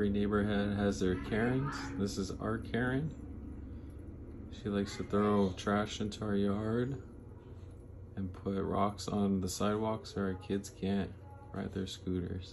Every neighborhood has their Karens. This is our Karen. She likes to throw trash into our yard and put rocks on the sidewalk so our kids can't ride their scooters.